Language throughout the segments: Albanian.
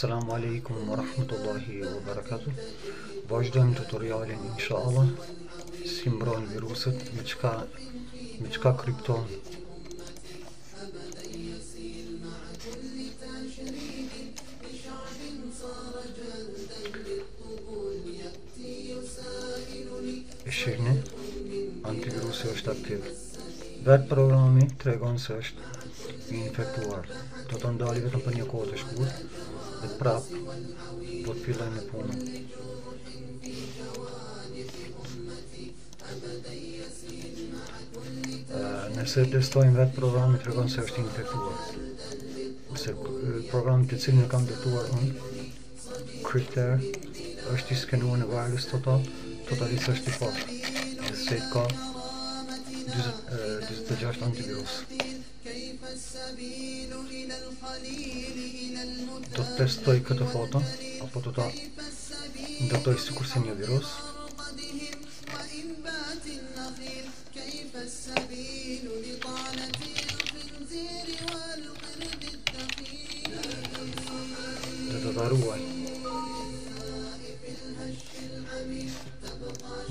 Assalamu alaikum wa rahmatullahi wa barakatuh. Vazhdojmë tutorialin inshallah. Si mbron viruset, me çka kripton. Shihni, antivirusi është aktiv. Vetë programi tregon se është i infektuar. Do ta ndali vetëm për një kohë të shkurt dhe prap do të fillojmë me punën. Nëse testojmë vetë programi tregon se është infektuar, se programi të cilin e kam ndërtuar unë, krypter është i skanuar në Virus Total, totalisht është i pastër, nëse ka 26 antivirus. Do të testoj këtë foto, apo do ta ndërtoj sikurse një virus.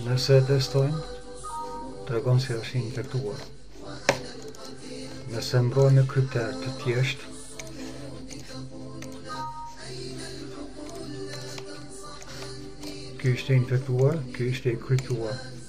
Nëse e testojmë, tregon se është i infektuar. Nëse mbrojmë me krypter të thjeshtë, ky ishte infektuar, ky ishte i kryptuar.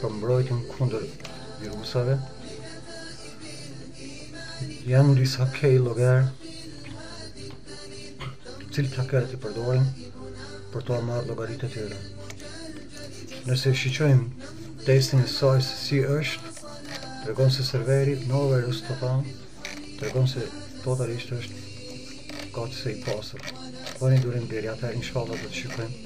për mbrojtjen kundër virusave. Janë disa keylogger të cilët hakerat i përdorin për të marrë llogaritë e tyre. Nëse shikojmë testin e saj se si është, tregon se serveri në NoVirusThanks, tregon se totalisht është gati se i pastër. Bëni durim deri atëherë inshallah do të shikojmë.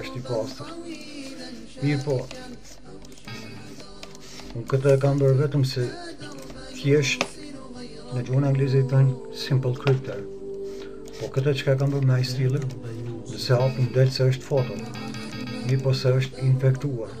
është i pastër. Mirëpo, unë këtë e kam bërë vetëm se thjesht në gjuhën angleze i thonë simple crypter. Po këtë çka e kam bërë me iStealer, nëse hapim del se është foto, mirëpo se është infektuar.